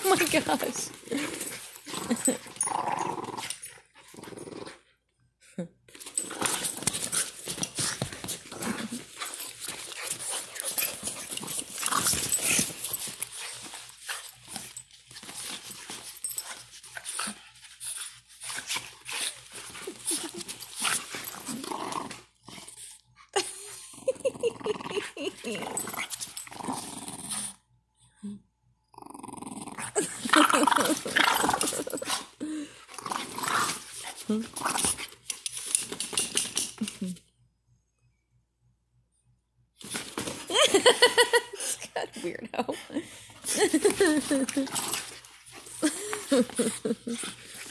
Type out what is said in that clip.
Oh my gosh. God, weirdo.